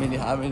明天还没。